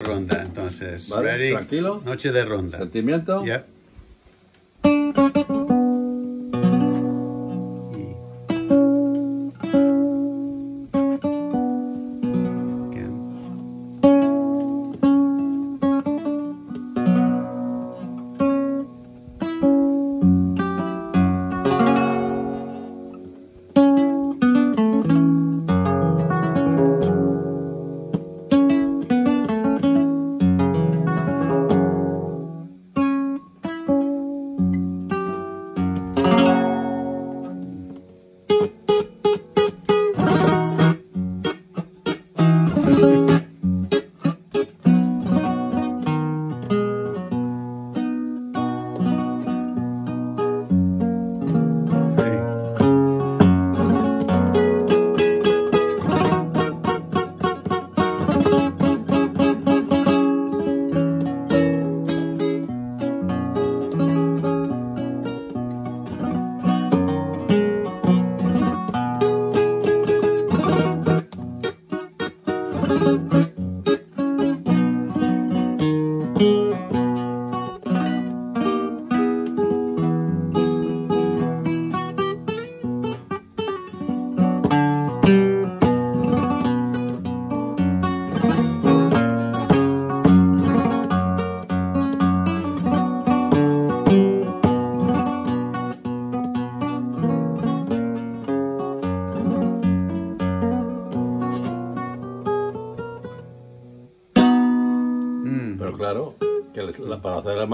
Ronda, entonces. Vale, Ready? tranquilo. Noche de ronda. Sentimiento. Yep. Pero claro, que la- para hacer la